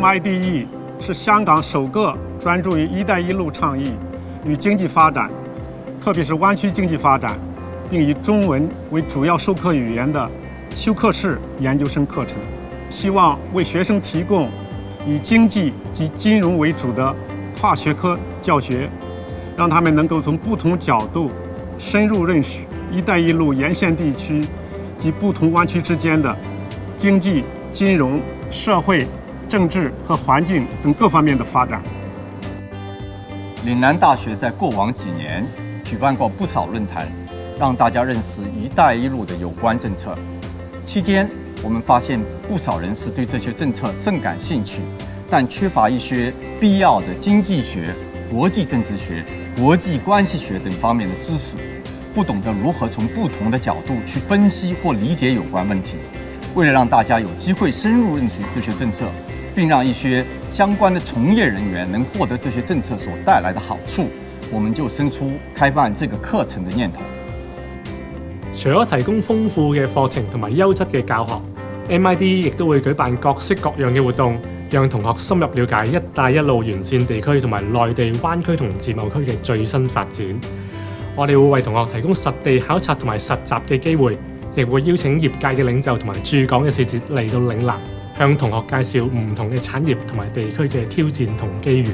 MIDE 是香港首个专注于“一带一路”倡议与经济发展，特别是湾区经济发展，并以中文为主要授课语言的修课式研究生课程。希望为学生提供以经济及金融为主的跨学科教学，让他们能够从不同角度深入认识“一带一路”沿线地区及不同湾区之间的经济、金融、社会。政治和环境等各方面的发展。岭南大学在过往几年举办过不少论坛，让大家认识“一带一路”的有关政策。期间，我们发现不少人士对这些政策甚感兴趣，但缺乏一些必要的经济学、国际政治学、国际关系学等方面的知识，不懂得如何从不同的角度去分析或理解有关问题。为了让大家有机会深入认识这些政策，并让一些相关的从业人员能获得这些政策所带来的好处，我们就生出开办这个课程的念头。除咗提供丰富嘅课程同埋优质嘅教学，MID 亦都会举办各式各样嘅活动，让同学深入了解一带一路沿线地区同埋内地湾区同自贸区嘅最新发展。我哋会为同学提供实地考察同埋实习嘅机会，亦会邀请业界嘅领袖同埋驻港嘅使节嚟到岭南。向同學介紹唔同嘅產業同埋地區嘅挑戰同機遇。